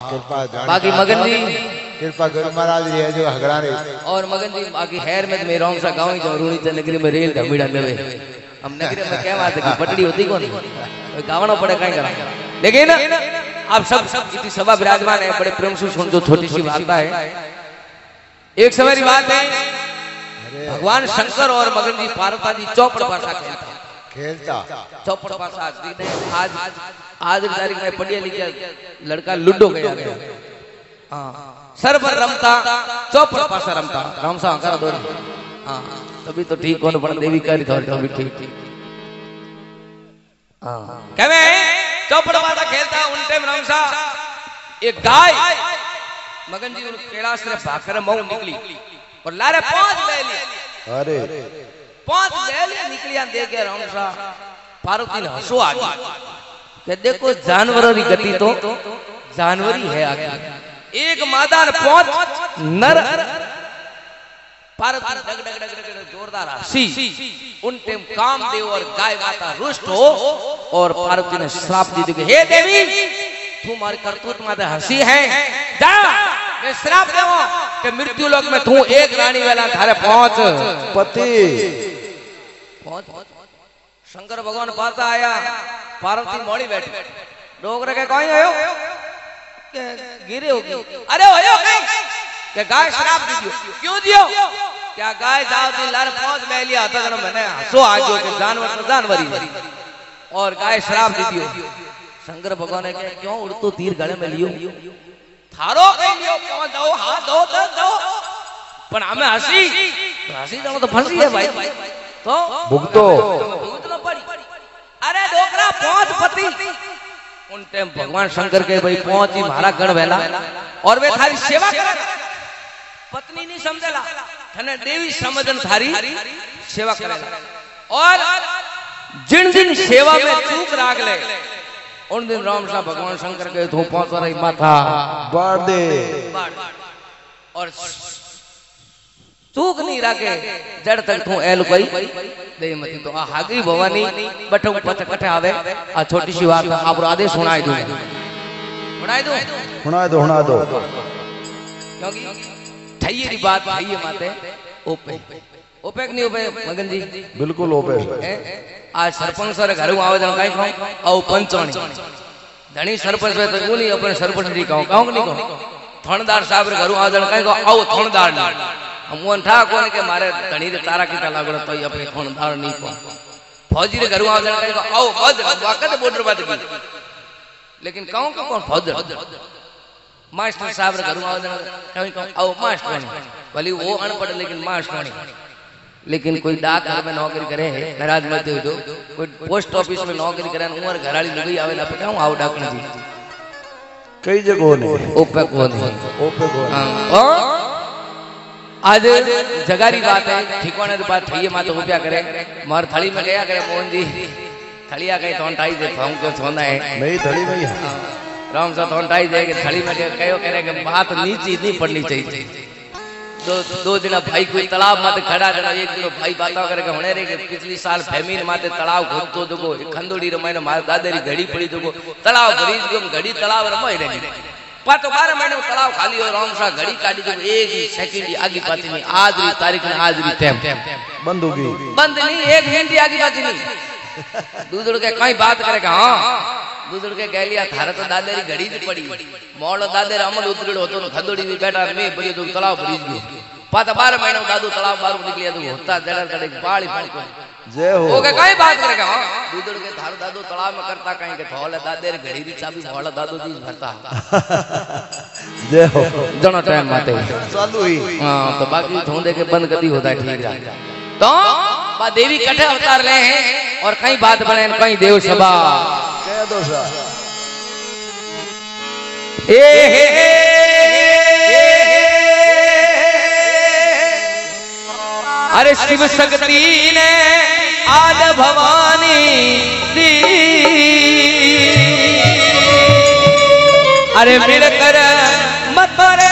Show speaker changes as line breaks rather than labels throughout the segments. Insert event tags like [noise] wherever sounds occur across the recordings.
कृपा
बाकी मगन जी।
कृपा गुरु महाराज जी है जो हगड़ा रे
और मगन जी बाकी हैर में तो मैं रॉन्ग सा गाँव ही रूणी तो नगरी में रेल धमीड़ा देवे हम नगरी में क्या बात है कि पटड़ी होती कौन? गावना पड़े कहीं करा। लेकिन आप सब सब इतनी सभा विराजमान है बड़े प्रेम से सुन जो छोटी सी वार्ता है। एक समय की बात है भगवान शंकर और मगन जी पार्वता जी चौपड़ भाषा खेलता
खेलता।
चौपड़ दिन है आज आज की तारीख में पढ़िया लिखा लड़का लूडो गया गया। हाँ। सर्व रमता चौपड़ भाषा रमता। रामसा करा दो। हाँ। तभी तो ठीक कौन पण देवी करी तो तभी ठीक। ठीक हाँ कहवे चौपड़ भाषा खेलता उन टाइम रामसा एक गाय मगन जी उन कैलाश से भाकर मऊ निकली। और लारे पाँच बैली
अरे।
पाँच बैलियाँ निकलियाँ दे के रामसा पार्वती ने हंसो आ गई। कि देखो जानवरों की गति तो जानवरी है आगे। एक मादा ने पाँच नर पार्वती डग डग डग डग डग जोरदार हँसी। उन टाइम कामदेव और गाय माता रुष्ट हो और पार्वती ने श्राप दी थी हे देवी तू हमारी करतूत माते हँसी है। जा मैं श्राप देवो कि मृत्यु लोक में तू एक रानी वाला थारे पहुँच।
पति
पहुँच शंकर भगवान पास आया पार्वती मोड़ी बैठी। डोगरे के कहीं आयो? के गिरे होगी अरे कहीं के गाय शराब दी दियो। क्यों दियो? क्या गाय जाओ दी लार पहुँच में लिया था जन्म मैंने हंसो आ गयो के जानवर तो जानवरी और गाय शराब दी दियो। शंकर भगवान ने कहा, क्यों उड़तो तीर गले में लियो? थारो कहीं लियो। पहुँच दो हाथ, दो दो? पण हमें हँसी। हँसी जानो तो फंसी है भाई। तो पड़ी। अरे डोकरा पहुँच पति। उन टाइम भगवान शंकर के भाई पहुँच ही महारा गण वेला। और वे थारी सेवा करे। पत्नी नहीं समझेला। थने देवी समझन थारी सेवा करेला और जिन दिन सेवा में चूक राग ले उन दिन राम सा भगवान शंकर के तू पहुँच रही माथा।
बाढ़ दे
और चूक नहीं राखे जड़ तक तू एल कोई दे मती तो आ हागी भवानी बटो पत कटे आवे आ छोटी सी बात आप आदेश सुनाई दूँ सुनाई दूँ
हुना दो हुना दो
क्योंकि ठइये री बात ठइये माते ओपे ओपे कि नहीं ओपे मगन जी
बिल्कुल ओपे?
आज सरपंच सर घर आवे जण काई कहूँ औ पंचवाणी धणी सरपंच वे तो बोली अपन सरपंच दी कहूँ कहूँ कि नहीं कहूँ थणदार साहब रे घर आवे जण काई कहूँ औ थणदार हमवन ठा कोन के मारे धणी रे तारा की लागड़ तो अपने थणदार नी को फौजी रे घर आवे जण कहूँ औ फौज वाकत बॉर्डर बात की। लेकिन कहूँ कि कौन? फौज मास्टर साहब रे घर आवे जण कहूँ औ मास्टर भली वो अनपढ़ लेकिन मास्टर लेकिन कोई डाक घर में नौकरी करे है नाराज़ मत हो जो कोई पोस्ट ऑफ़िस में नौकरी करे उमर घराड़ी लुगाई आवे ना पे हूँ आउ डाक जी
कई जगहों ने।
ओपे कोन है?
ओपे को
हाँ। आज जगारी बात है ठिकाने की बात थई माँ तो रुपया करे। मार थाली में गया करे मोहन जी थलिया कहीं तोंटाई दे फाऊं को सोना है।
नहीं थड़ी में ही
राम सा तोंटाई दे के थाली में कहो करे कि बात नीची नहीं पड़नी चाहिए। दो दो दिन भाई कोई तालाब माते खड़ा खड़ा एक दिन भाई बाता करे के होने रे के पिछली साल फेमीन माते तालाब घूमतो जगो खंदोड़ी रमाने मार दादेरी घड़ी पड़ी जगो तालाब भरी गयो घड़ी तालाब रमाई रे पातो बारह महीने में तालाब खाली हो राम सा घड़ी काटी जो एक ही सेकंड ही आगे पाती नहीं आज री तारीख में आज री टाइम
बंद होगी।
बंद नहीं एक मिनट ही आगे पाती नहीं। दूधड़ के कहीं बात करे के हाँ दूधड़ के कह लिया थारे तो दादेरी घड़ी ज पड़ी। मोड़ दादेर अमल उतरड़ होतो न खदोड़ी में बैठा मैं भरी तो तालाब भरी गयो पाता बारह महीने में दादू तालाब बाहर निकलिया तो होता जड़र करे बाड़ी पानी को।
जय हो।
ओके कहीं बात करे के दूधड़ के थारो दादू तालाब में करता कहीं के थोले दादेर घड़ी री चाबी मोड़ दादू दी भरता। [laughs]
जय हो।
दोनों टाइम माते।
चालू ही
हाँ तो बाकी धोंदे के बंद कदी होता है ठीक है। तो बा देवी कठे अवतार ले हैं और कहीं बात बने कहीं देव सभा।
कह दो सा
ए हे हे अरे शिव शक्ति ने आज भवानी दी। अरे मिलकर मत रे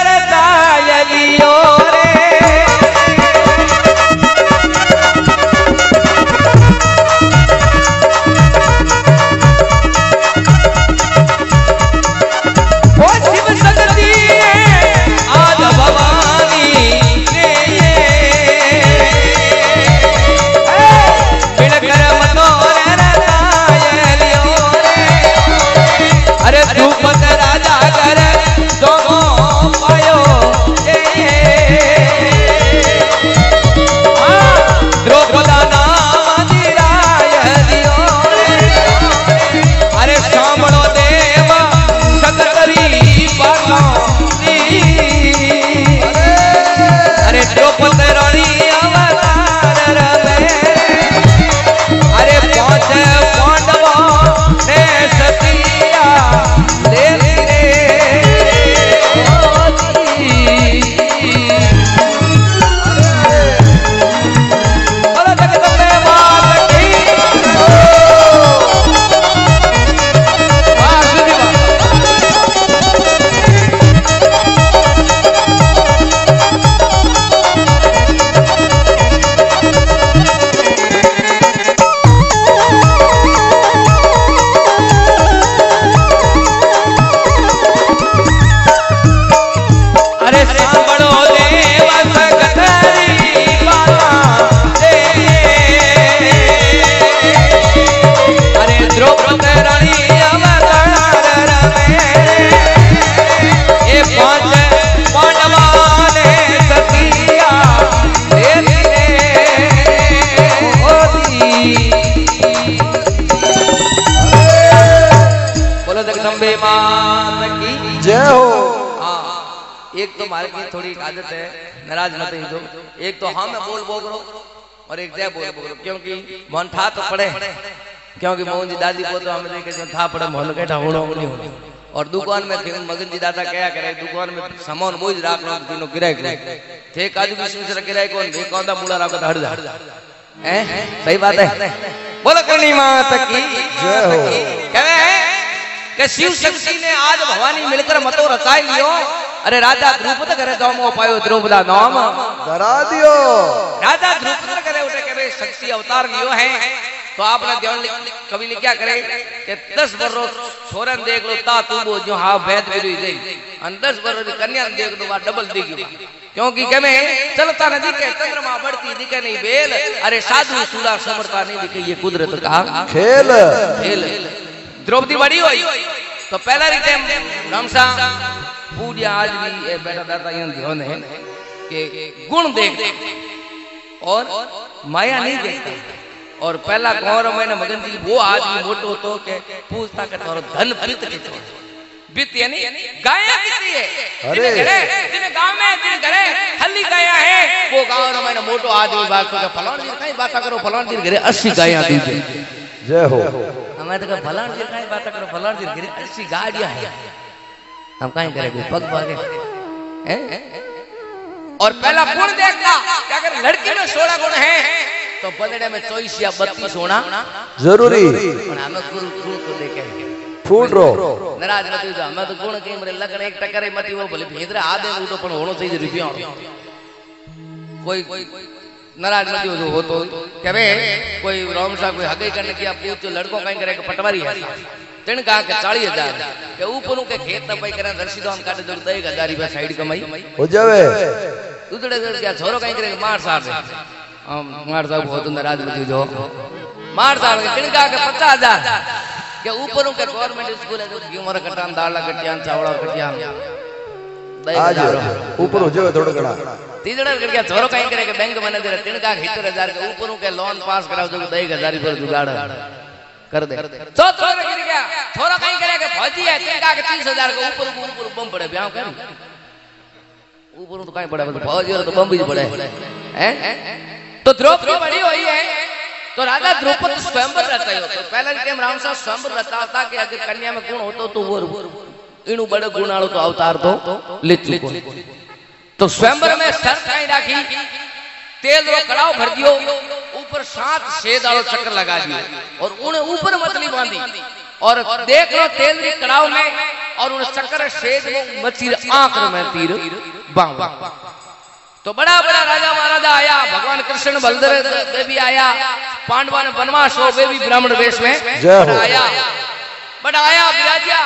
की थोड़ी आदत है, नाराज़ मत ही दो एक तो हाँ मैं बोल बोल और एक जय बोल बोल क्योंकि मन था तो पड़े क्योंकि मोहन जी दादी को तो हमें देखे, जो था पड़े मोहन के ढावड़ो नहीं होने और दुकान में मगन जी दादा क्या करे, दुकान में सामान बोझ राख लो तीनों किराए को। थे काजू किशमिश रे किराए को नहीं कौन मूला राख हट जा। हैं? सही बात है? बोलो करनी मात की
जय हो।
कहे कि शिव शक्ति ने आज भवानी मिलकर मतो रचाई लियो। अरे राजा द्रुपद करे दोमो पायो द्रौपदा नाम।
डरा दियो।
राजा द्रुपद करे उठे के शक्ति अवतार लियो है। तो आपने ध्यान कवि लिख क्या करे कि दस बरो छोरन देख लो ता तू बो जो हा बैत विरुई दे अन दस बरो की कन्या देख लो वा डबल देगी क्योंकि के में चलता नदी के चंद्रमा बढ़ती दिखे नहीं बेल। अरे साधु सूड़ा समरता नहीं दिखे ये कुदरत का
खेल।
खेल। द्रौपदी बड़ी हुई। तो पहला री टाइम रामसा पूजा आज भी ये बेटा दादा यहाँ ध्यान है कि गुण देखते और माया नहीं देखता और पहला कौर मैंने मगन जी वो आदमी मोटो तो के पूछता के तोरो धन पित कितो बित यानी गाया कितनी है।
अरे।
जिन्हें गाँव में जिन्हें घरे हल्ली गाया है वो गाँव में मैंने मोटो आदमी बात को फलान जी कहीं बात करो फलान जी घरे 80 गाया दीजिए
जय हो।
हम तो फलाण जी काई बात करो फलाण जी गिरी अच्छी गाड़ी है। हम काई करे पग पग भागे और पहला गुण देखता कि अगर लड़की में 16 गुण है तो बदड़े में 24 या 32 होना
ज़रूरी।
पर हमें गुण गुण को देखे।
फूट रो।
नाराज़ मत हो जा मैं तो गुण के मरे लगने एक टकरे मत वो भले भीतर आधे उठो पण होनो चाहिए रुपया कोई नाराज़ मत हो हो तो के बे कोई राम साहब कोई हगे करने की आप पूछ लड़को कहीं करे पटवारी है। तिन कहा के 40000 के ऊपर के खेत न पाई करे दर्शी रसीदान काटे जो 1000 रुपया साइड कमाई।
हो जावे।
दूसरे दिन क्या छोरो कहीं करे मार साहब से हम मार साहब बहुत नाराज़ मत जो मार साहब के तिन कहा के 50000 के ऊपर के गवर्नमेंट स्कूल है जो गेमर कटान दाला कटियान चावड़ा कटियान।
ऊपर हो जावे थोड़ा घना
तीजड़ा कहीं करे बैंक मैनेजर का ऊपर के लोन पास कराओ जुगाड़। कर दे। तो गिर गया कहीं करे के फौजी है का ऊपर ऊपर बम पड़े, ब्याह कर। ऊपर तो कहीं पड़े फौजी तो बम भी पड़े। हैं? तो बड़ी हुई है। तो राजा रहता टाइम राम साहब रहता था कि अगर कन्या में गुण होतो तो वो बड़े गुण वालों तो अवतार तो ले तो स्वयंवर में सर कहीं राखी तेल रो कड़ाव भर दियो ऊपर सात छेद वालो चक्कर लगा दियो और उन्हें ऊपर मछली बांधी। और देख लो तेल री कड़ाव में और उन चक्कर छेद में मछली आँख में तीर बाँध। तो बड़ा बड़ा राजा महाराजा आया भगवान कृष्ण बलदेव देवी आया पांडवा ने वनवास हो वे भी ब्राह्मण वेश में बड़ा आया। बड़ा आया विराजिया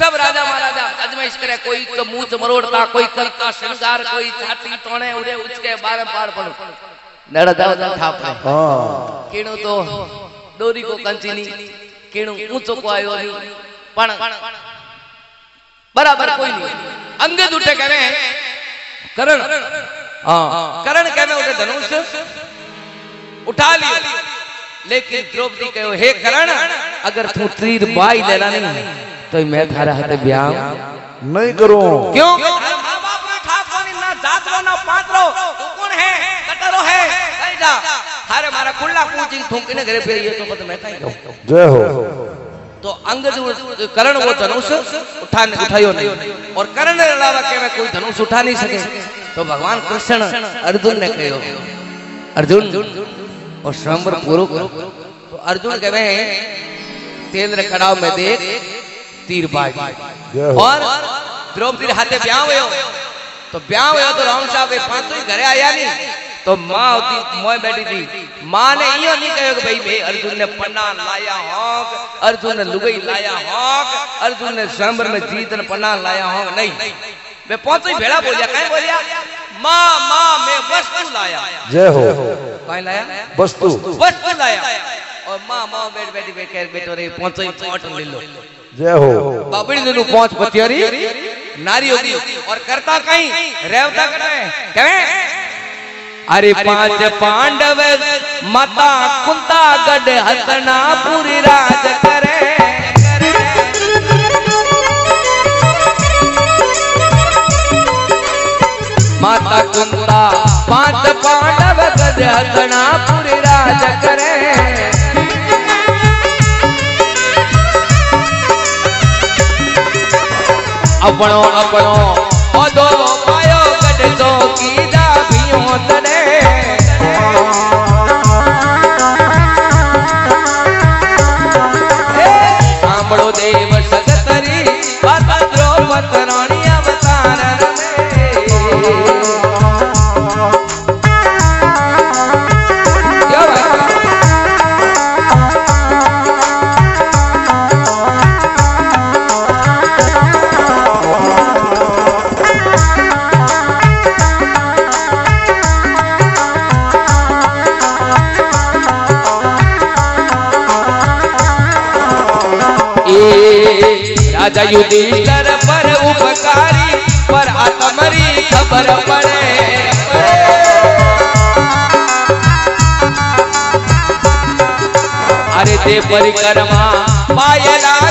सब राजा महाराजा अजमेश करे कोई तो मुँह मरोड़ता कोई करता श्रृंगार कोई छाती तोड़े उड़े उसके बारे पार पड़। नड़ दाव दाव थाप
हाँ।
केणो तो डोरी को कंचीनी केणो ऊंचो को आयो नहीं पण बराबर कोई नहीं। अंगद उठे कहे करण। हाँ। करण कहे उठे धनुष उठा लियो। लेकिन द्रौपदी कहो हे करण अगर तू तीर बाई लेना नहीं तो मैं थारा हाथे ब्याह।
नहीं करूँ।
क्यों? माँ बाप ना ठाक ना जात रो ना पात रो तू कौन है? कटरो है कहीं जा। हारे मारा कुल्ला पूछी थूकने घरे फिर ये तो पता मैं कहीं कहूँ
जय हो।
तो अंगद करण वो धनुष उठाने उठायो नहीं। और करण अलावा के में कोई धनुष उठा नहीं सके। तो भगवान कृष्ण अर्जुन ने कहो अर्जुन और स्वयंवर पूरो करो। तो अर्जुन कहे तेल कड़ाव में देख तीर बाज। और द्रौपदी हाथे ब्याह हुयो। तो ब्याह हुयो तो राम साहब पाँचों ही घरे आया नहीं। तो माँ होती मोय बैठी थी। माँ ने यो नहीं कहो कि भाई भाई अर्जुन ने पन्ना लाया होक अर्जुन ने लुगई लाया होक अर्जुन ने स्वयंवर में जीत ने पन्ना लाया होक। नहीं। मैं पाँचों ही भेड़ा बोलिया कहीं बोलिया? माँ माँ मैं वस्तु लाया।
जय हो।
कहीं लाया?
वस्तु।
वस्तु लाया। और माँ माँ बैठ बैठी बैठ बैठो रे पाँचों ही पोट ले लो।
जय हो।
बाबड़ी ने पहुँच पतियारी नारी होगी और करता कहीं। रेवता करता है अरे पाँच पांडव माता कुंता गढ़ हसना पूरी राज करे। माता कुंता पाँच पांडव गढ़ हसना पूरी राज करे। अपनो अपनो। ओ पायो युधिष्ठर पर उपकारी पर आत्मरी खबर पड़े। अरे दे परिक्रमा पायला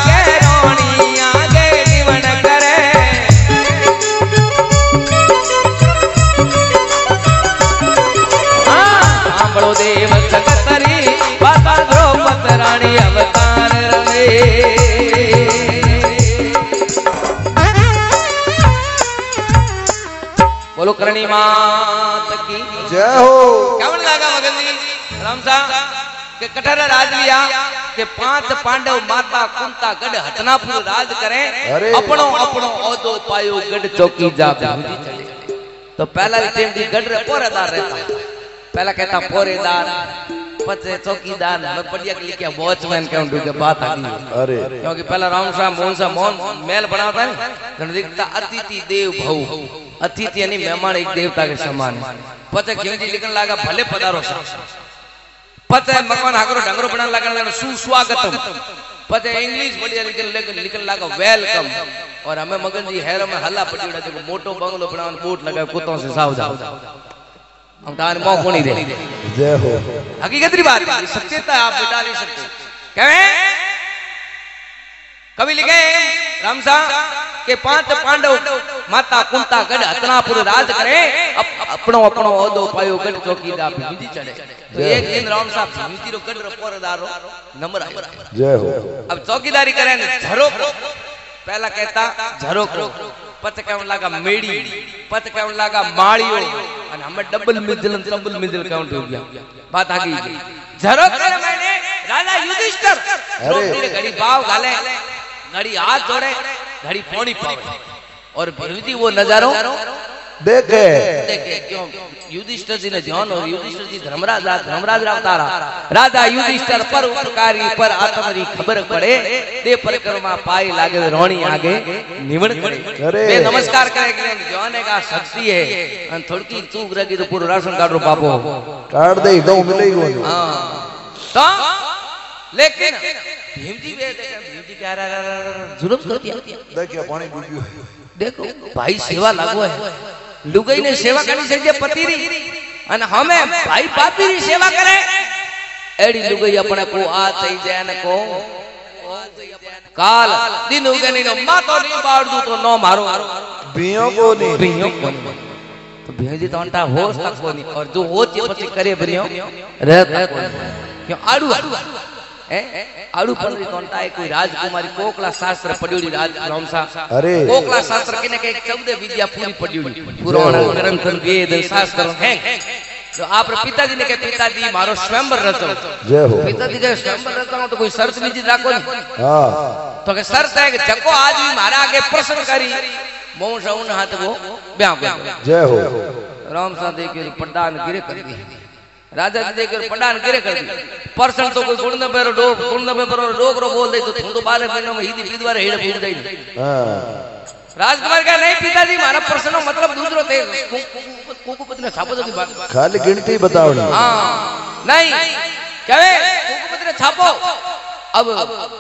गोकर्णी मात की। जय हो। क्या
कवन लगा
मगन जी? राम साहब के कठर राज लिया के पाँच पांडव माता कुंता गढ़
हतनापुर
राज करें अपनो अपनो औदो पायो गढ़ चौकी जा चले। तो पहला टीम दी गढ़ पोरेदार रहता। पहला कहता पोरेदार पचे चौकीदार मैं बढ़िया के लिखे वॉचमैन के उन के बात आ गई
अरे।
क्योंकि पहला राम साहब मोहन साहब मोहन मेल बनाता है दिखता अतिथि देव भव। अतिथि यानी मेहमान एक देवता के समान। है पता क्यों जी लिखने लगा भले पधारो पता है मकान आगरो डंगरो बनाने लगने लगा सुस्वागतम। पता है इंग्लिश बढ़िया लिखने लिखने लगा वेलकम और हमें मगन जी हैरो में हल्ला पटीड़ा जो मोटो बंगलो बना बूट लगा कुत्तों से सावधान हम तो तार मौक नहीं दे।
जय हो।
हकीकत री बात है सच्चेता आप बिटा नहीं सकते। कहें कवि लिखे रामसा के पाँच पांडव माता कुंता गढ़ अतनापुर राज करे अपनो अपनो ओदो पायो गढ़ चौकीदार भीमती चले तो एक दिन राम साहब भीमती रो गढ़ रो पोरदारो नम्र आयो।
जय हो।
अब चौकीदारी करे ने झरो पहला कहता झरो पत कहन लागा मेड़ी पत कहन लागा माळियो और हम डबल मिजल डबल मिजल काउंट हो गया। बात आ गई। झरो करे मैंने राजा युधिष्ठिर। घड़ी बाव घाले घड़ी हाथ जोड़े घड़ी पौड़ी पावे। और भरवी वो नजारों
देखे।
देखे क्यों? युधिष्ठर जी ने ध्यान और युधिष्ठर जी धर्मराज धर्मराज अवतारा। राजा युधिष्ठर पर उपकारी पर आत्मरी खबर पड़े ते परिक्रमा पाई लागे तो रोणी आगे निवण करे। वे नमस्कार करे के ध्यान का शक्ति है। और थोड़ी तू ग्रगी तो पूरा राशन कार्ड रो पापो
कार्ड दे दो मिलेगो
हाँ। तो लेकिन भीमजी वे देखे भीमजी क्या रा रा रा जुलम कर दिया
દેખ્યા પાણી ડૂબ્યું
देखो भाई सेवा लागो है लुगाई ने सेवा करनी चाहिए पतिरी અને હમે ભાઈ પાપીની સેવા કરે એડી લુગઈ આપણે કો આ થઈ જાય ને કો કાલ દિન ઉગે ની માતો ની બાળદું તો નો મારો
ભીયો કોની
ભીયો કોની તો ભીજી તો અંટા હોશ તક કોની और जो हो જે પછી કરે ભીયો રહેતા કોની ક્યો આડુ હે अरुपन रितोंटा है कोई राजकुमारी कोकला शास्त्र पढ़ियोडी राज ब्रह्मसा अरे। कोकला
शास्त्र
किने के चौदह विद्या पूरी पढ़ियोडी पुराण ग्रंथन वेद शास्त्र हैं। तो आप रे पिताजी ने के पिताजी मारो स्वयं भर रहता
हूँ जय
हो। पिताजी के स्वयं भर रहता हूँ तो कोई सर्च
नहीं
जीता कोई हाँ। तो के सर्च है कि जको आज भी मारा आगे प्रश्न करी। मोंशा उन कर राजा जी देकर पंडान गिरे कर परसन तो कोई सुनने पे रो डोक सुनने पे पर डोग रो बोल दे तो तुम तो बारे महीनों में हिंदी विधवा रे हेड़ फूट दे
हाँ।
राजकुमार का नहीं पिताजी मारा पर्सन मतलब दूसरो थे। कुकुपति ने छापो की बात।
खाली गिनती बतावनी
हाँ। नहीं कहे कुकुपति ने छापो। अब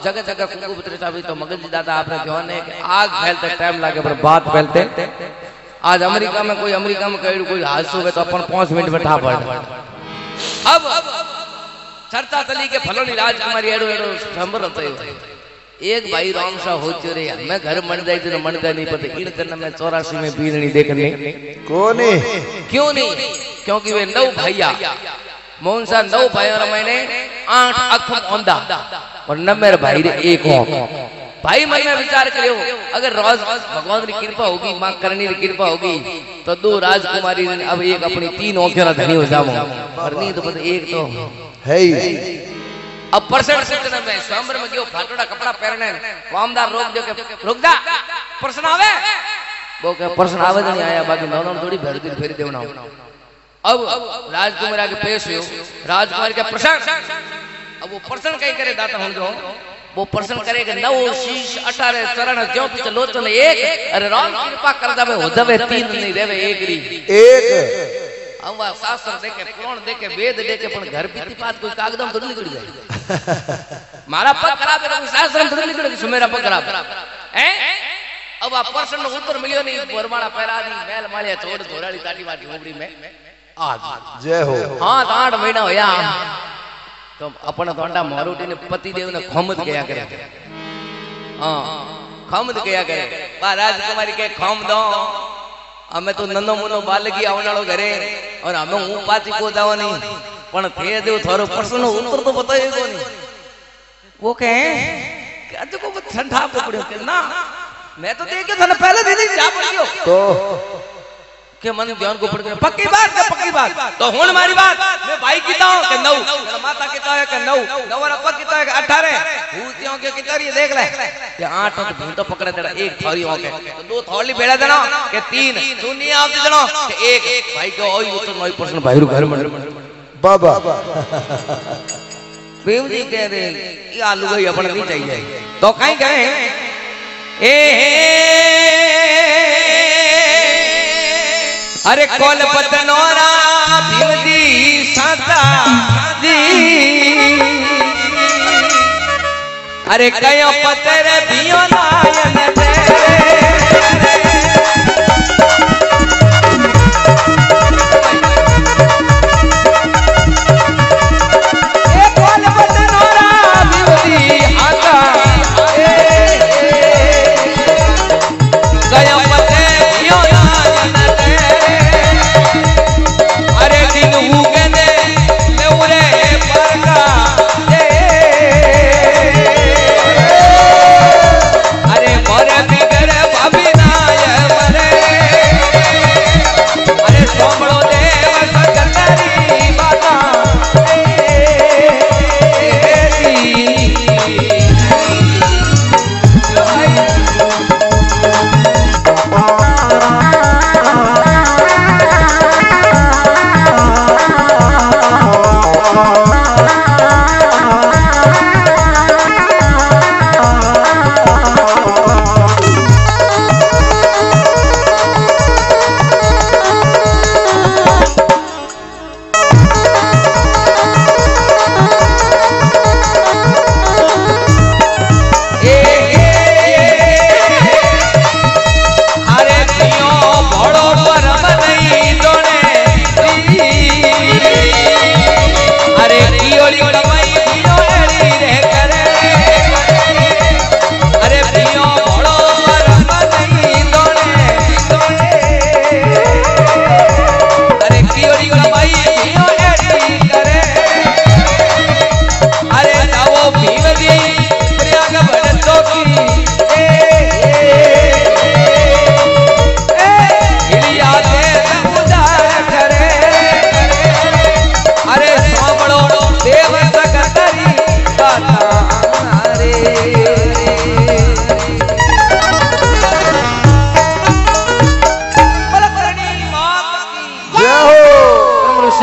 जगह जगह कुकुपति ने छापी तो मगन जी दादा आपने कहो ने कि आग फैलते टाइम लागे पर बात फैलते। आज अमेरिका में कोई अमेरिका में कोई हादसा हो गया तो अपन 5 मिनट में ठाप अब सरता तली के फलन राजकुमारी एड़ो एड़ो संभर रहते हो। एक भाई राम सा हो चुरे हैं मैं घर मन जाए तो मन जाए नहीं पते इन करने में 84 में बीरणी देखने।
कौन है?
क्यों नहीं? क्योंकि वे नव भैया मोंसा नव भैया भाई और आठ अख अंदा और नमेर भाई रे एक हो। भाई मन में विचार करियो अगर रोज भगवान की कृपा होगी माँ करनी की कृपा होगी तो दो राजकुमारी अब एक अपनी तीन औंखें धनी हो जाऊँ और नहीं तो एक तो
હે
अब परसेंट कितने में स्वयंवर में गयो फाटोड़ा कपड़ा पहनने वामदार रोक दो के रुक जा प्रश्न आवे? वो के प्रश्न आवे तो नहीं आया बाकी नौनों थोड़ी भर दिन फेरी देवना अब राजकुमार के पेश हो राजकुमार के प्रश्न अब वो प्रश्न कहीं करे दाता हम जो वो प्रश्न करेगा नव शीश अठारह चरण ज्योत चलो चले एक अरे राम कृपा कर दबे हो दबे तीन नहीं देवे एक री।
एक।
हम वा शास्त्र देखे पुराण देखे वेद देखे पण घर भीति बात कोई कागदम थोड़ी निकल जाए। [laughs] मारा पग खराब है शास्त्र थोड़ी निकल गई सुमेरा पग खराब हैं। अब आ प्रश्न नो उत्तर मिलियो नहीं भरमाड़ा पैरा दी मेल मालिया छोड़ धोराली ताटी वाटी होबड़ी में। आज
जय
हो। तो हाँ 8 महीना होया। तो अपना तोंडा मारूटी ने पति देव ने खमद गया करे हाँ खमद गया करे बा राजकुमारी के खम दो અમે તો નનો મુનો બાલકી આવનાળો ઘરે और અમે હું પાછી को જવાની પણ તે દેવ થોરો પ્રશ્ન ઉત્તર તો બતાવ્યો કોની वो कहे कि आज को ठंडा पकड़ो के ना मैं तो देखे था ना पहले दिन ही जा पड़ियो
તો
के मन ध्यान को पड़ गया पक्की बात है पक्की बात। तो हुन मारी बात मैं भाई किता हूँ के नौ माता किता है के नौ नौ और अब्बा किता है के 18 भूतियों के किता ये देख ले। ये आठ तो भूत तो पकड़े तेरा एक थोड़ी हो के तो दो थोड़ी बेड़ा देना के तीन। सुनिए आप देना के एक। भाई को ओई तो नई पर्सन भाई रू घर में।
બાબા
प्रेम जी कह रहे ये आलू भाई अपन नहीं चाहिए। तो कहीं कहे ए अरे कोल पतनोरा भीमजी साता जी अरे कया पतर भियो नायन दे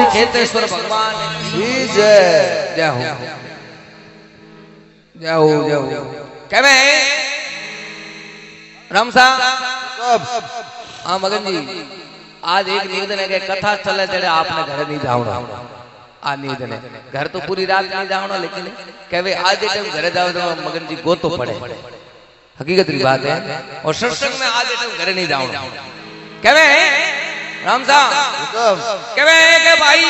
खेतेश्वर भगवान।
जय।
जय हो। जय हो जय हो। कहवे? रमसा हाँ मगन जी। आज एक निवेदन है कथा चले चले आपने घर नहीं जाऊँगा। निवेदन है। घर तो पूरी रात नहीं जाऊँगा लेकिन कहे आज एक घर जाओ तो मगन जी गो तो पड़े। हकीकत की बात है। और सत्संग में आज एक घर नहीं जाऊँगा। कहे राम साहब कहे के भाई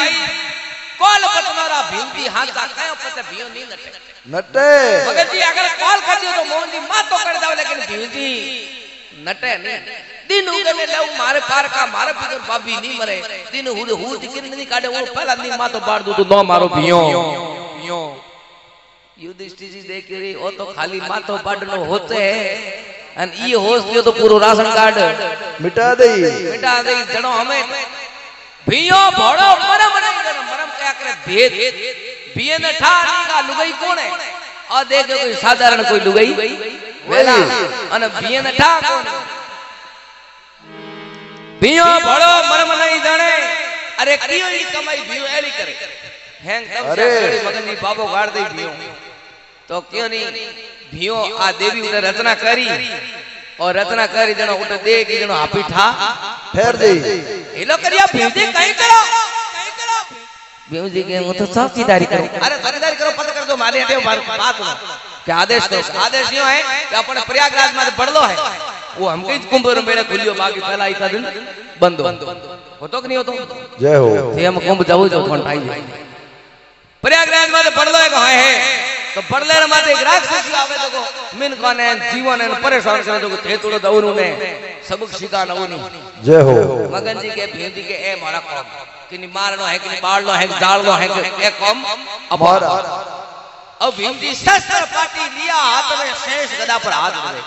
कॉल पर तुम्हारा भीम जी हाथ का कयो पते
भियो
नहीं नटे। नटे। भगत जी अगर कॉल कर दियो तो मोहन जी माँ तो कर दाओ लेकिन भीम जी नटे नहीं। दिन उगने लऊ मारे पार का मारे पितर बाबी नहीं मरे। दिन हुर हुर दिखन नहीं काटे वो पहला दिन माँ तो बार दू तो दो मारो भियो भियो युधिष्ठिर जी देख रही ओ तो खाली माँ तो बाडनो होते हैं। अन ई होश दियो तो पूरो राशन कार्ड।
मिटा देई।
मिटा देई जणो हमें। भियो भोड़ो मरम मरम कर मरम क्या करे भेद। बिये ने ठा का लुगाई कोण। है आ देख कोई साधारण कोई लुगाई। वेला। अन बिये ने ठा कोण। भियो भोड़ो मरम नहीं जाने अरे कियो ई कमाई भियो एली करे। हैंग तब
से
मगन नी बाबो गाड़ दे भियो। तो क्यों नहीं ભીયો આ દેવી ઉને રચના કરી और रचना કરી જણો ઉઠે દે કે જણો આપી ઠા
फेर दई
એ લો કર્યા ભીમજી કઈ કરો કઈ કરો ભીમજી કે હું તો चौकीदारी करूं अरे चौकीदारी करो पता कर दो मारे हटे बात हो कि आदेश दो आदेश यो है कि अपन प्रयागराज में पड़लो है वो हम कई कुंभ मेले खुलियो बाकी पहला इतना दिन बंद होतो कि नहीं होतो
जय हो
थे हम कुंभ जाऊ जो कोण ठाई प्रयागराज में पड़लो है कहाँ है। तो पड़ले रे माते एक राक्षस आवे तो को मिन कोने जीवन ने परेशान करे तो थे तोड़ो दवनु ने सबक शिका नवनी
जय हो।
मगन जी के जी के ए मारा कॉम कि नि मारनो है कि नि बाड़नो है डालनो है कि ए कॉम
मारा।
अब भीम शस्त्र पाटी लिया हाथ में शेष गदा पर हाथ धरे।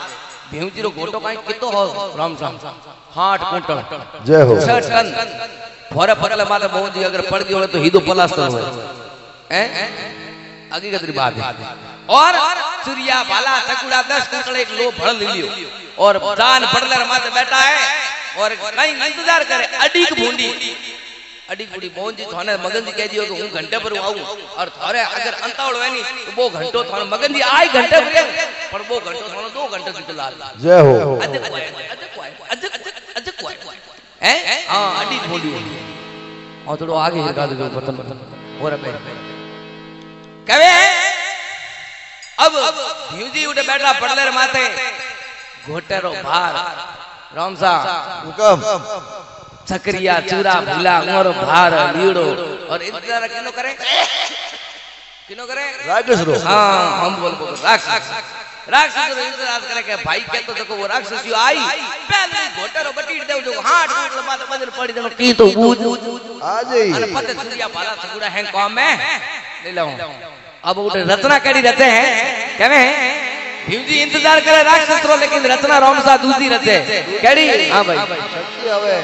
भीम जी रो गोटो काई कितो हो राम राम हाट कुंटल
जय हो।
छह टन। फोरे पगले माते मोहन जी अगर पड़ गयो तो हीदो पलास्तर हो हैं? आगे बात है। और सूर्या भाला चकुड़ा दस कुंटल एक लो भड़ लियो। और दान पड़ले माते बैठा है और कहीं इंतज़ार करे अडीक भूंडी। अडीक बूढ़ी मोहन जी थाने मगन जी कह दियो कि हूँ घंटे पर आऊँ। और थारे अगर अंतावड़ वेनी तो वो घंटो थाने मगन जी आई घंटे पर पर वो घंटो थाने दो घंटे से चला
जय हो।
अजक अजक अजक अजक हैं? हाँ अडीक भूंडी। और थोड़ो आगे हिला दो पतन और अब अब भीमजी उठे बैठा पड़ले रे माथे घोटेरो भार। रामसा
हुकम
चकरिया चूरा भूला उमरो भार लीड़ो। और इंतज़ार किनो करे? किनो करे?
राक्षस रो
हाँ हम बोल बोल राक्षस। राक्षस रो इंतज़ार करे के भाई के तो देखो वो राक्षस जो आई पहले घोटेरो बटीड़ देव जो हाथ टूट माथे बदल पड़ी जनो की तो बूझ।
आ जई
अरे पते चूरिया भाला सगुड़ा हैं कौम में? ले लो अब उठे रचना करी रहते हैं। कहवे भीम जी इंतज़ार करे राक्षस रो लेकिन रचना राम सा दूसरी रचे केड़ी हाँ भाई।
शक्ति आवे।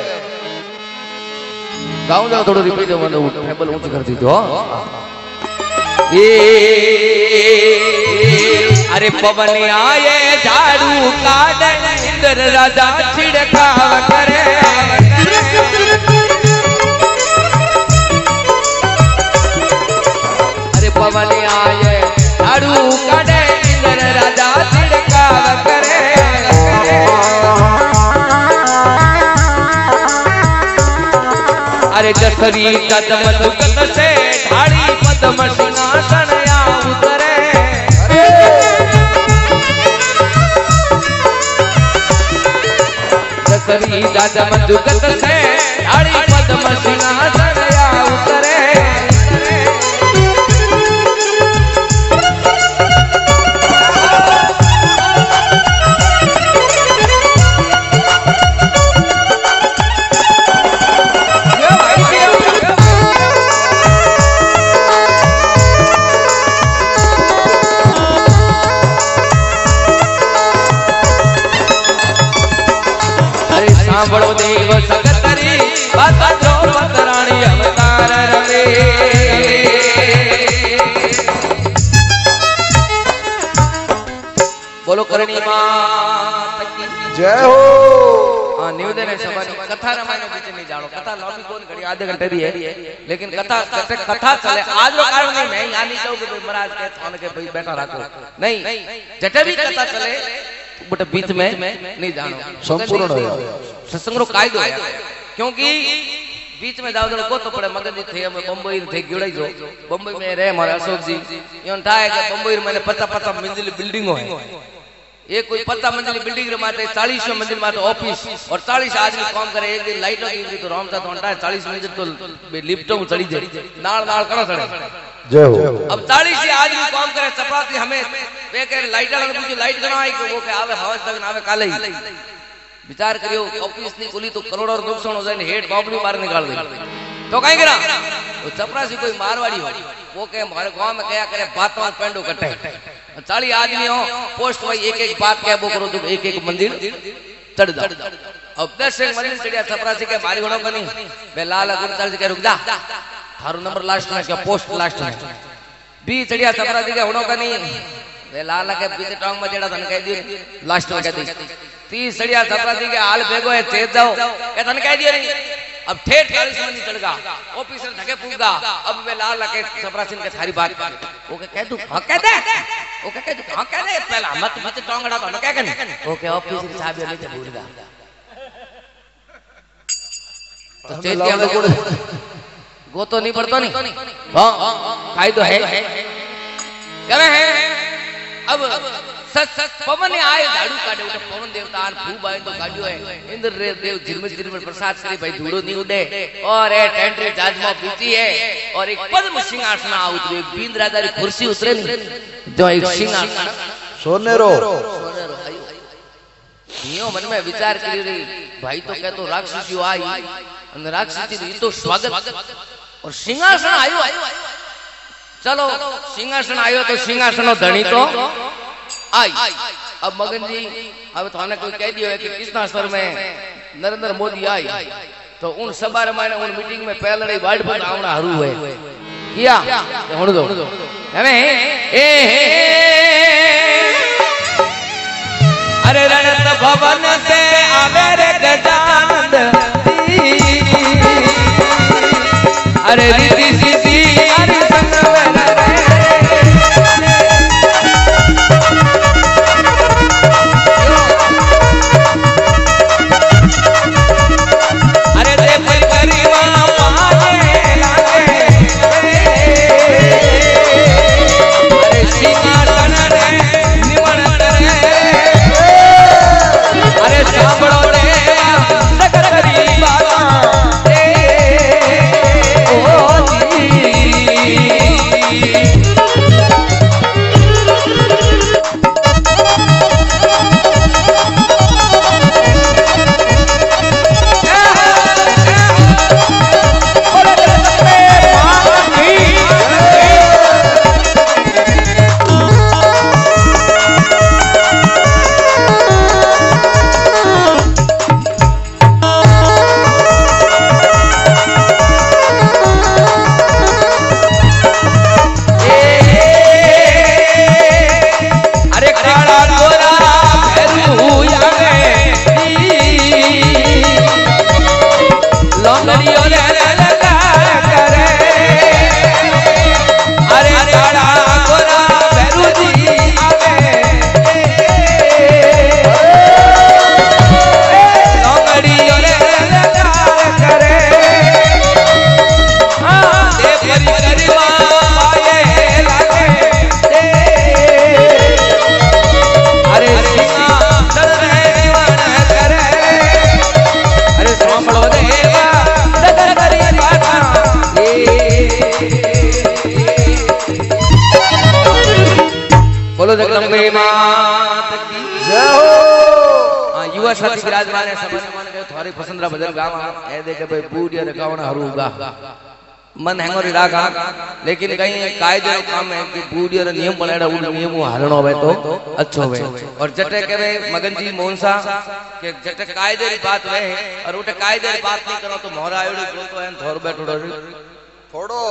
गाऊं जाओ थोड़ो रिपीट दो मतलब टेबल ऊंच कर दी दो ए अरे पवन आए झाड़ू काटे इंद्र राजा छिड़काव करे। अरे कदम दुकत से ढाड़ी पद्म सिंहासन या उतरे। जसरी कदम दुकत से ढाड़ी पद्म सिंहासन जानो। कथा लंबी कौन घड़ी आधे घंटे दी है। लेकिन कथा कथा कथा चले। आज वो कारण नहीं मैं यहाँ नहीं जाऊँ कि भाई महाराज के थाने के भाई बैठा रखो नहीं जटे भी कथा चले बट बीच में नहीं जानो।
संपूर्ण है
सत्संग रो कायदो है। क्योंकि बीच में जाओ को तो पड़े मगज थे हम बम्बई थे गिड़ई जो। बम्बई में रहे हमारे अशोक जी। योन था कि बम्बई मैंने पता पता मंजिल बिल्डिंग है। ये कोई पता मंजिल बिल्डिंग रे माते 40 मंजिल माते ऑफ़िस और 40 आदमी काम करे एक दिन लाइट लगी तो राम साथ वंटा 40 मंजिल तो लिफ्टों में चढ़ी जाए। नाल नाल कना चढ़े
जय हो।
अब 40 से आदमी काम करे चपाती हमें वे कह लाइट लगे पूछो लाइट कना आई? वो के आवे हवा तक ना आवे काले ही। विचार करियो ऑफ़िस नहीं खुली तो करोड़ों नुकसान हो जाए हेड बाबड़ी बाहर निकाल दे तो कहीं करा वो चपरासी कोई मारवाड़ी हो वो के हमारे गाँव में क्या करे बातों पेंडो कटे चालीस आदमी हो पोस्ट भाई एक एक बात क्या वो करो तो एक एक मंदिर चढ़ जाओ अब दस एक मंदिर चढ़िया चपरासी के मारी होना बनी वे लाल गुरताल जी के रुक जा थारो नंबर लास्ट में क्या पोस्ट लास्ट में बी चढ़िया चपरासी के होना का नहीं वे लाल के बीते टांग में जेड़ा धन कह दियो लास्ट में कह दी तीस चढ़िया चपरासी के हाल भेगो है चेत जाओ ये धन कह दियो नहीं अब ठेठ चालीस मंदी चढ़ गा ऑफिसर धके पूगा अब वे लाल लगे चपरासी के थारी बात ओके कह दू हाँ कह दे। ओके कह दू हाँ कह दे। पहला मत मत टांगड़ा तो क्या कहने ओके ऑफिसर साहब ये लेके भूल गा तो चेत दिया वे गो तो नहीं पड़तो नहीं। हाँ। कायदो है। करे है अब सच सच पवन आए झाड़ू काटे उठे पवन देवता आन खूब आए तो गाड़ियो है इंद्र रे देव झिरमिर झिरमिर प्रसाद करे भाई धूड़ो नहीं उड़े और ए टेंट्री जाजमा बीती है और एक पद्म सिंहासन आ उतरे एक बींद राजा की कुर्सी उतरे नहीं जो एक सिंहासन
सोनेरो
नियो मन में विचार करी रही भाई तो कहतो राक्षसी आई અને રાક્ષસી રી તો સ્વાગત और सिंहासन आयो चलो सिंहासन आयो तो सिंहासन धनी तो आई। अब मगन जी अब थाने कोई कह दियो है कि कृष्णा स्वर में नरेंद्र मोदी आई। तो उन सभा माने उन मीटिंग में पहले ही वाइड पर आवना हरू है किया? हुन दो। हमें ए अरे रणत भवन से आवे रे गजानंद अरे लौंडरियो रे हाँ, युवा साथी विराजमान है सब मन में थारी पसंद रा भजन गावा ए देखे भाई पूरी रकावण हरूगा। मन हैंगो रिदा लेकिन कहीं कायदे काम है कि पूरी और नियम बनाड़ा उन नियम हरणो होवे तो अच्छो होवे। और जटे कहवे मगन जी मोहनसा के जटे कायदे री बात वे और उठे कायदे री बात नहीं करो तो मोहरा आयो तो है थोर बैठो
थोड़ो।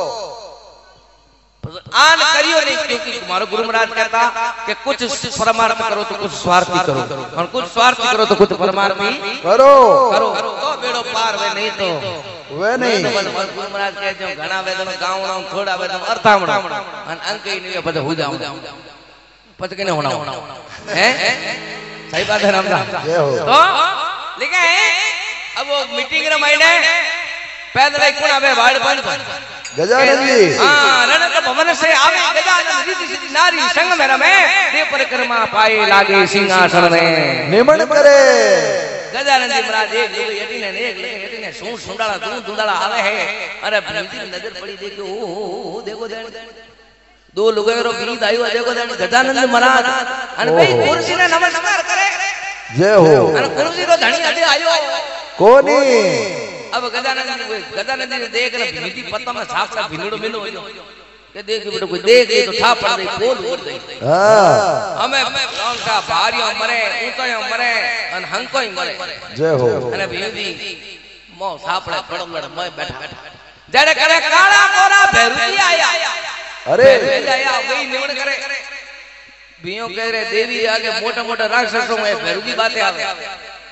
आन करियो नहीं क्योंकि तुम्हारा गुरु महाराज कहता कि कुछ परमार्थ करो तो कुछ स्वार्थी करो। और कुछ स्वार्थी करो तो कुछ परमार्थी
करो।
करो। तो बेड़ो पार वे नहीं तो।
वे नहीं।
मन गुरु महाराज कहे जो घना वे तुम गावणो थोड़ा वे तुम अर्थामणो अन अंक ही नहीं पद हो जाऊँ। पद के नहीं होना हैं? सही बात है रामदास
जय हो।
तो लेकिन अब वो मीटिंग रे पैदल ही कोना वे वाड़ बंद
गजानन जी।
हाँ रण का भवन से आवे गजानन रिद्धि नारी संग में रमे देव परिक्रमा पाए लागे सिंहासन में।
निमण करे।
गजानन जी महाराज एक दो यटी ने एक ले यटी ने सूंड सुंडाला दू दूंडाला आवे है। अरे भीती नज़र पड़ी देखो ओ हो हो देखो जन। दो लोगों रो गीत आयो देखो जन गजानन जी महाराज। अन भाई गुरुजी ने नमस्कार करे।
जय हो।
अन गुरुजी रो धणी अटे आयो।
कोनी?
अब गजानंद जी गजानंद जी ने देख रहा मिट्टी पत्ता में साफ़ साफ़ भिनड़ो मिलो मिलो के देख बेटा कोई देख ले तो ठा पड़ दे बोल बोल दे
हाँ।
हमें कौन सा भारियो मरे ऊतयो मरे अन हंको ही
मरे। जय
हो। अरे भेदी मो सापड़ा पड़ोलड़ मैं बैठा। जड़े करे काला कोरा भैरुजी
आया।
अरे। आया गई निवण करे। बियो कह रहे देवी आगे मोटा मोटा राक्षसों में भैरुजी बातें आवे।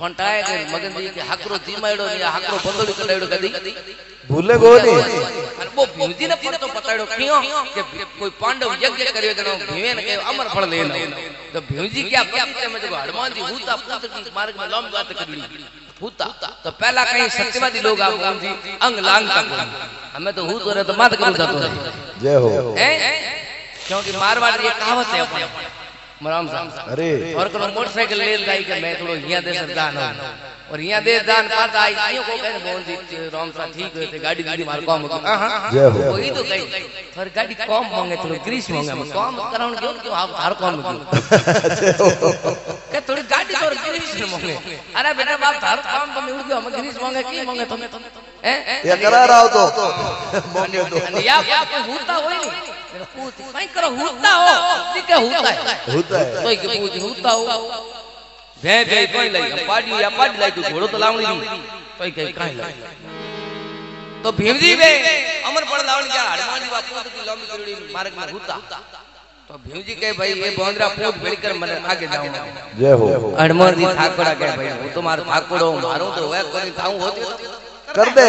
ठोंटाए गए मगन जी के हकरो जीमाड़ो ने हकरो बंदोली कडाड़ो कदी
भूले कोनी
वो भीमजी ने पर तो बताड़ो क्यों के कोई पांडव यज्ञ करियो जनो भीमे ने कहो अमर फल ले लो तो भीमजी क्या पति में जो हनुमान जी हूता पुत्र की मार्ग में लम बात कर ली हूता तो पहला कहीं सत्यवादी लोग आ आप जी अंग लांग का हमें तो हु तो रे तो मत करो जातो
जय
हो क्योंकि मारवाड़ी कहावत है अपन मराम साहब
अरे।
और करो मोटरसाइकिल ले लाई के मैं थोड़ो यहाँ दे सरदान हूँ। और यहाँ दे दान पाता आई क्यों को कहे बोल दी राम साहब ठीक है गाड़ी दी मार कम हाँ
जय हो।
वही तो कही पर गाड़ी कम मांगे थोड़ो ग्रीस मांगे हम कम कराउन क्यों? क्यों आप हार काम जय हो। के थोड़ी गाड़ी और ग्रीस मांगे अरे बेटा बाप हार कम बने उड़ गयो हम ग्रीस मांगे की मांगे तुम? हैं?
ये करा रहा हो तो। [laughs]
मांगे तो या होता होई नहीं। बेवकूफ़ कहीं करो होता हो। जी के होता है होता है कोई के पूछ होता हो वे वे कोई लई
पाड़ी या
पाड़ी लाई तू घोड़ो तो लावणी नहीं कोई के काई लई तो भीमजी वे अमर पड़ लावणी क्या हनुमान जी बापू की लंबी चूड़ी मार्ग में होता तो भीम
जी कहे
भाई ये बौंदरा पूछ भिड़कर मन आगे जाऊँगा जय हो हनुमान जी ठाकुरा कहे भाई वो तो तुम्हारा ठाकुर हो मारो तो वह कोई खाऊं होती तो। कर दे।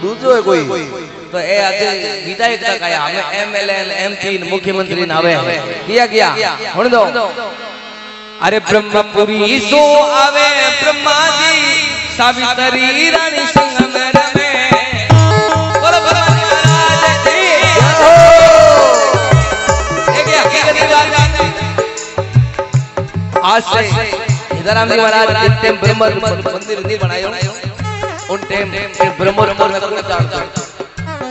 દૂજો હે કોઈ
તો એ આજે વિધાયક તક આયા અમે એમએલએ એમપી મુખ્યમંત્રી ને આવે કિયા કિયા સુણ દો અરે બ્રહ્મપુરી સો આવે બ્રહ્માજી સાવિત્રી રાણી સંગ મે રમે બોલો ભગવાન મહારાજ કી एक ये हकीकत की बात आज से सीताराम जी महाराज जिस टाइम ब्रह्म मंदिर नहीं बनायो उन टाइम सिर्फ़ ब्रह्मोत्सव में कोई काम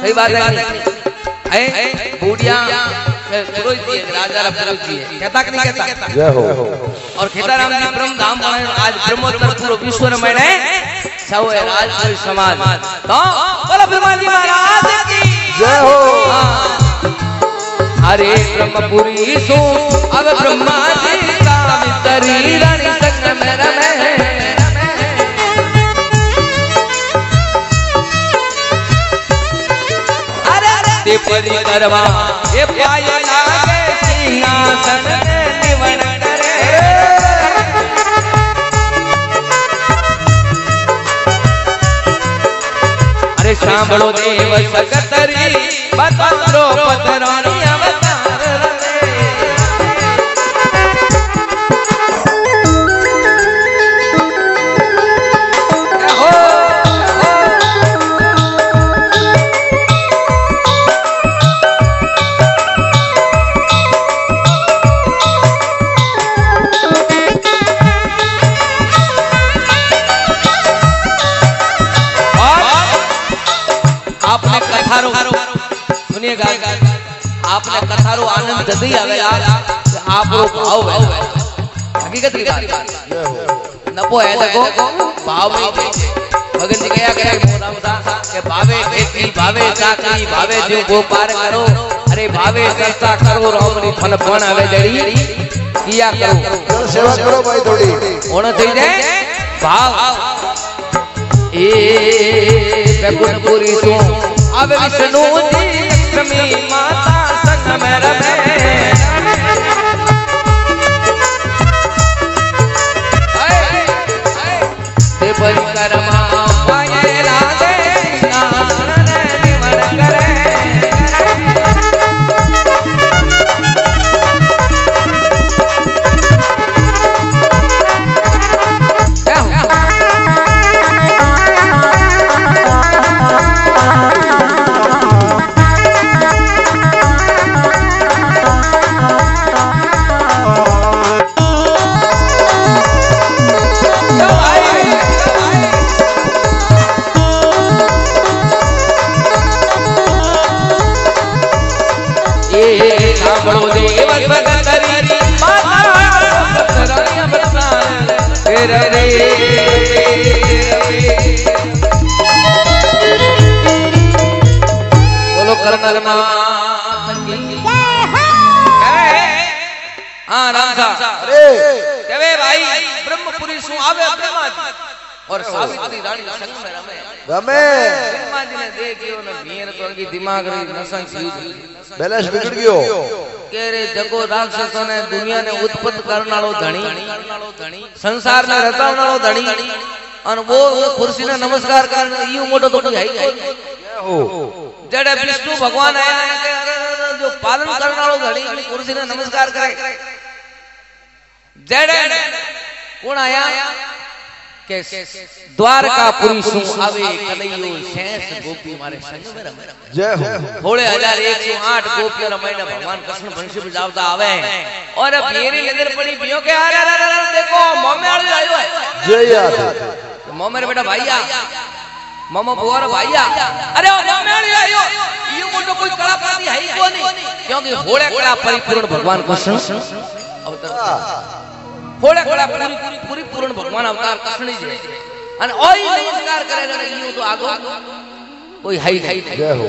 सही बात है ऐ बूढ़िया? राजा पुरोहित जी कहता कि नहीं कहता?
जय हो।
और खेताराम जी ब्रह्म धाम आज ब्रह्मोत्सव पूरे विश्व में मैंने सब है राज समाज। तो बोला ब्रह्मा जी महाराज की।
जय हो। हाँ।
अरे ब्रह्मपुरी सो अब ब्रह्मा जी का शरीर संग में रमे परिकरमा ये पाय लागे सिंहासन निवन करे। अरे सांभळो देव सकतरी बतरो पधरवानी કથારો આનંદ જદી આવેલા કે આપણો ભાવ હે હકીકત की बात
जय हो
નપો હે देखो ભાવ में છે ભગત जी કયા કરે મોરામ સા કે ભાવે ખેતી ભાવે ચાકરી ભાવે જીવ ગોપાર કરો અરે ભાવે કરતા કરો રામની ફન પણ આવે જડી કિયા કરો
चल सेवा करो भाई थोड़ी
ઓણ થઈ જાય ભાવ એ બેકુટપુરી તું આવે વિષ્ણુજી લક્ષ્મી માતા समर में તો કી દિમાગ રી નસંગ થયું
बैलेंस बिगड़ गयो
કે રે જગો રાક્ષસો ને દુનિયા ને ઉત્પત્ત કરનારો ધણી સંસાર ને રચાવનારો ધણી અને वो ખુરશી ને નમસ્કાર કરને ઈ મોટો તો કોઈ હાઈ ગયો
जय हो
જડે વિષ્ણુ ભગવાન આયા ને કે અરે, અરે, અરે, જો પાલન કરનારો ધણી ખુરશી ને નમસ્કાર કરે જડે કોણ આયા के द्वारकापुरी सु आवे कलयो शेष गोपी मारे संग
जय हो।
होले 1108 गोपी और भगवान कृष्ण वंश में आवे। और मेरी नज़र पड़ी बियो के आ रे रे देखो मम्मे आयो आयो है।
जय याद
तो मम्मे रे बेटा भैया मम्मा बुआर भैया अरे ओ मम्मे आयो। यो मोटो कोई कला पाती है ही कोनी। क्योंकि होले कला परिपूर्ण भगवान कृष्ण। अवतार હોળે કળા પૂરી પૂરી પૂર્ણ ભગવાન અવતાર કૃષ્ણ જ છે અને ઓય નમસ્કાર કરે ને ઈયું તો આગો કોઈ હાઈ હાઈ
जय हो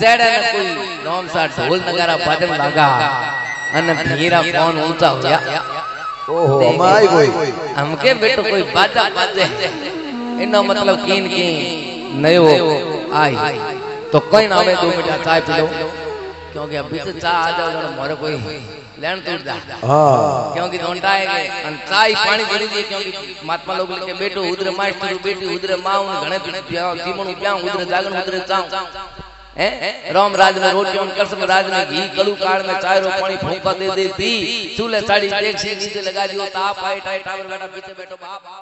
જેડે ને કોઈ નોમ સા ઢોલ નગારા ભજન લાગા અને ભીરા ફોન ઊંચા હોયા
ओहो हमारी कोई
हमके बेटो कोई बाजा बाजे इनो मतलब कीन की नयो आई तो कोई ना आवे दो बेटा चाय पी लो क्योंकि अभी तो चाय आ जाओ तो मोरे कोई लेन टूट जा
हाँ
क्योंकि धोंटा है चाय पानी जड़ी दे क्योंकि महात्मा लोग के बेटो उधर मास्टर बेटी उधर माँ उन घणे ब्याह जीमणु ब्याह उधर जागण उधर चाव हैं राम राज में रोटी और कृष्ण राज में घी कलू काड़ में चाय रो पानी फूंका दे दे पी चूल्हे साड़ी देख सी नीचे लगा दियो ताप आए